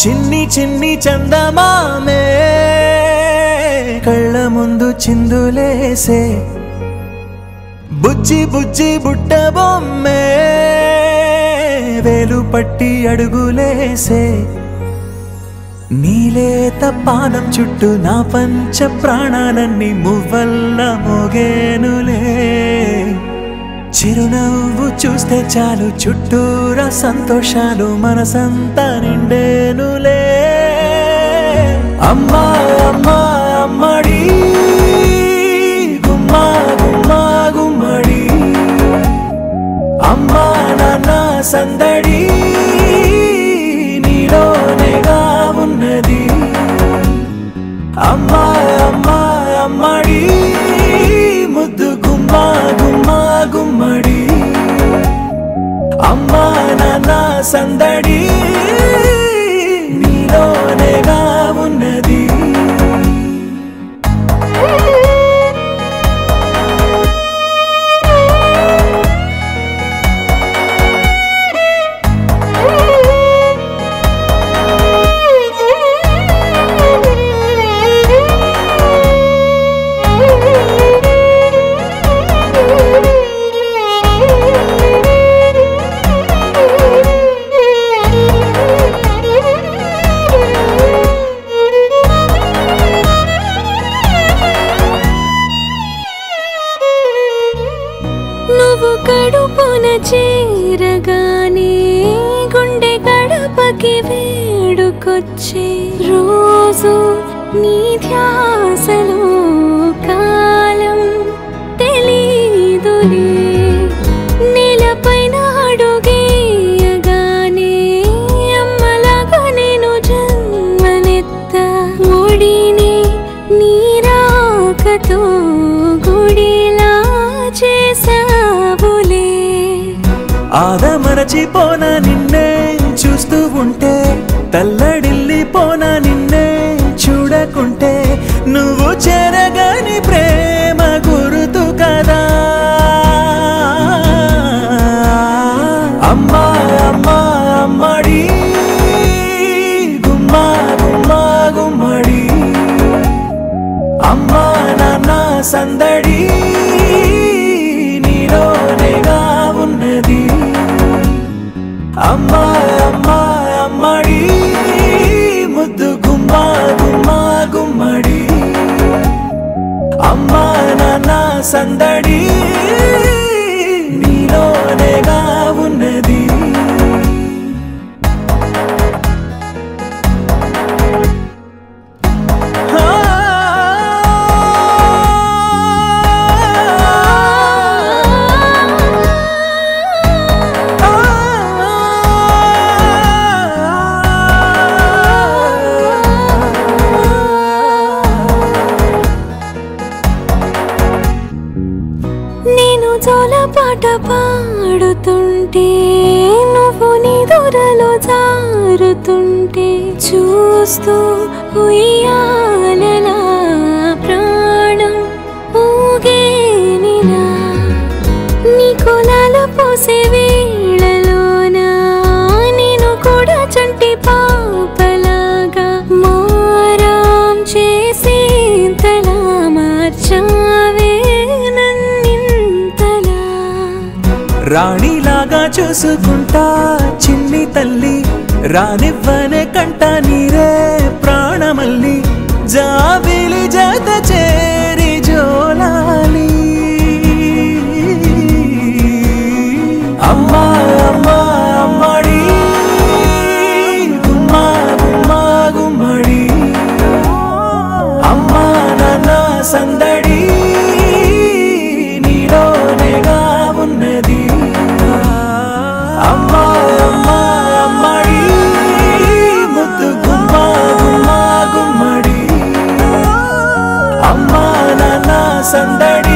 చిన్ని చిన్ని చందమామే కళ్ళ ముందు చిందులేసే బుజ్జి బుజ్జి బుట్ట బొమ్మే వేలు పట్టి అడుగులేసే. నీలేత పానం చుట్టూ నా పంచ ప్రాణాలన్నీ మువ్వల్ల మోగేనులే. చిరునవ్వు చూస్తే చాలు చుట్టూరా సంతోషాలు మనసంతా నిండేనులే. అమ్మా అమ్మా అమ్మడి గుమ్మా గుమ్మా గుమ్మడి. అమ్మా నాన్న సందడి నీలోనేగా ఉన్నది. అమ్మా నాన్న చేరగానే గుండె గడపకి వేడుకొచ్చే రోజు నీ ధ్యాసలో కాలం తెలీదులే. ఆదమరచిపోన నిన్నే చూస్తూ ఉంటే తల్లడిల్లిపోనా నిన్నే చూడకుంటే నువ్వు చెరగని ప్రేమ గురుతు కదా. అమ్మా అమ్మా అమ్మడి గుమ్మా గుమ్మా గుమ్మడి. అమ్మా నాన్న సందడి. సందడి. నీలోనేగా చూస్తూ ఉయ్యాలలా ప్రాణం ఊగేనినా నీ కొలాలు పోసే వేళలోనా నేను కూడా చంటి పాపలాగా మారాం చేసి తలా మార్చావే నన్నింతలా. రాణిలాగా చూసుకుంటా చిన్ని తల్లి రానివ్వనే కంట నీరే ప్రాణమల్లి జాబిలి జత చే சந்தடி